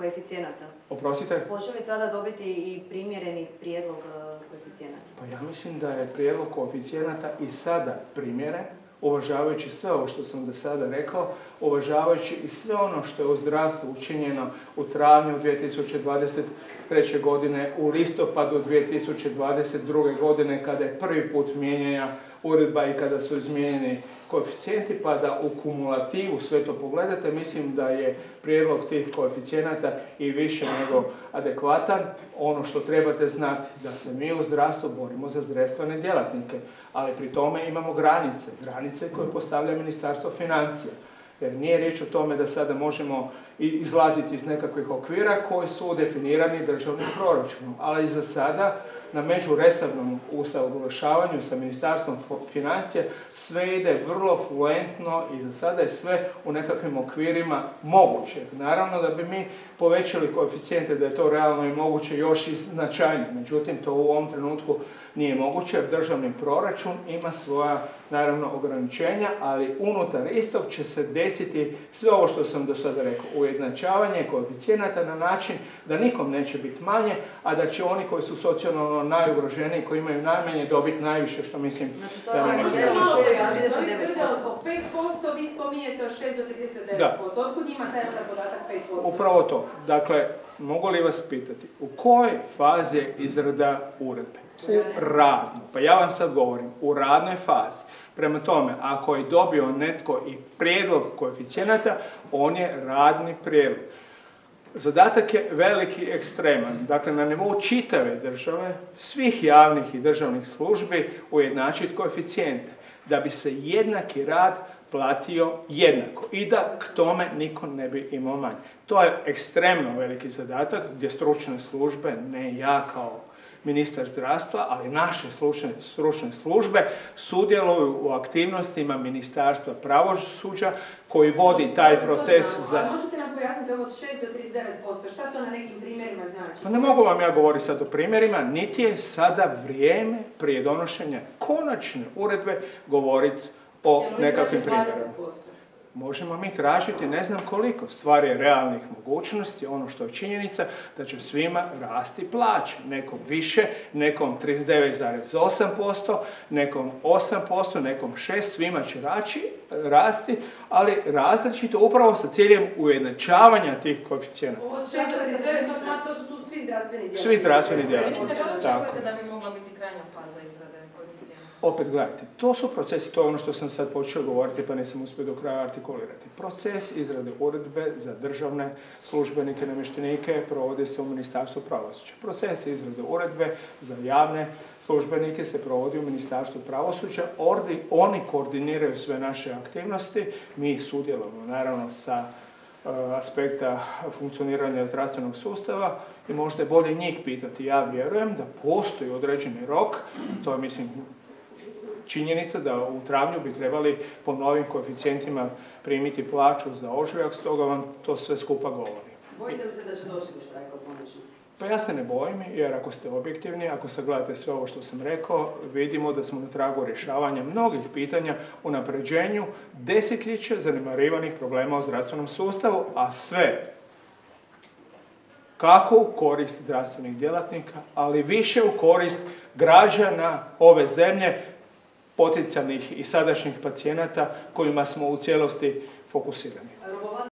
koeficijenata. Oprostite? Hoće li tada dobiti i primjereni prijedlog e, koeficijenata? Pa ja mislim da je prijedlog koeficijenata i sada primjeren, uvažavajući sve ovo što sam do sada rekao, uvažavajući i sve ono što je u zdravstvu učinjeno u travnju 2023. godine, u listopadu 2022. godine kada je prvi put mijenjanja uredba i kada su izmijenjeni koeficijenti, pa da u kumulativu sve to pogledate, mislim da je prijedlog tih koeficijenata i više nego adekvatan. Ono što trebate znati da se mi u zdravstvu borimo za zdravstvene djelatnike, ali pri tome imamo granice, granice koje postavlja Ministarstvo financija. Jer nije riječ o tome da sada možemo izlaziti iz nekakvih okvira koji su definirani državnim proračunom, ali za sada na međuresornom usaglašavanju sa Ministarstvom financija sve ide vrlo fluentno i za sada je sve u nekakvim okvirima moguće. Naravno da bi mi povećali koeficijente da je to realno i moguće još i značajnije. Međutim, to u ovom trenutku nije moguće jer državni proračun ima svoja naravno ograničenja, ali unutar istog će se desiti sve ovo što sam do sada rekao. Ujednačavanje koeficijenata na način da nikom neće biti manje, a da će oni koji su socijalno najugroženiji, koji imaju najmanje dobiti najviše, što mislim Znači to da je ne ono može što je reći. 6 do 39%. vi spominjete od 6 do 39%. Da. Otkud njima taj onda podatak 5%? Upravo to. Dakle, mogu li vas pitati, u kojoj fazi je izrada uredbe? U radnoj. Pa ja vam sad govorim, u radnoj fazi. Prema tome, ako je dobio netko i prijedlog koeficijenata, on je radni prijedlog. Zadatak je veliki ekstreman. Dakle, na nivou čitave države, svih javnih i državnih službi ujednačiti koeficijente da bi se jednaki rad platio jednako i da k tome niko ne bi imao manje. To je ekstremno veliki zadatak gdje stručne službe, ne ja kao ministar zdravstva, ali naše stručne, službe sudjeluju u aktivnostima Ministarstva pravosuđa koji vodi taj proces za... A možete nam pojasniti ovo od 6 do 39%? Šta to na nekim primjerima znači? Pa ne mogu vam ja govoriti sad o primjerima, niti je sada vrijeme prije donošenja konačne uredbe govoriti o Jel nekakvim primjerima. 20%? Možemo mi tražiti ne znam koliko. Stvar je realnih mogućnosti, ono što je činjenica, da će svima rasti plaće. Nekom više, nekom 39,8%, nekom 8%, nekom 6%, svima će raći, rasti, ali različito upravo sa ciljem ujednačavanja tih koeficijenata. Od 6 do 39, to, svi zdravstveni djelatnici. Svi zdravstveni djelatnici. Tako. očekujete da bi mogla biti krajnja faza izrade koeficijenta? Opet gledajte, to su procesi, to je ono što sam sad počeo govoriti pa nisam uspio do kraja artikulirati. Proces izrade uredbe za državne službenike, namještenike provodi se u Ministarstvu pravosuđa. Proces izrade uredbe za javne službenike se provodi u Ministarstvu pravosuđa. Oni koordiniraju sve naše aktivnosti, mi sudjelujemo naravno sa aspekta funkcioniranja zdravstvenog sustava i možda je bolje njih pitati. Ja vjerujem da postoji određeni rok, to je mislim činjenica da u travnju bi trebali po novim koeficijentima primiti plaću za ožujak, stoga vam to sve skupa govori. Bojite li se da će doći do štrajka u konačnici? Pa ja se ne bojim, jer ako ste objektivni, ako sagledate sve ovo što sam rekao, vidimo da smo na tragu rješavanja mnogih pitanja u napređenju desetljeća zanemarivanih problema u zdravstvenom sustavu, a sve kako u korist zdravstvenih djelatnika, ali više u korist građana ove zemlje, potencijalnih i sadašnjih pacijenata kojima smo u cijelosti fokusirani.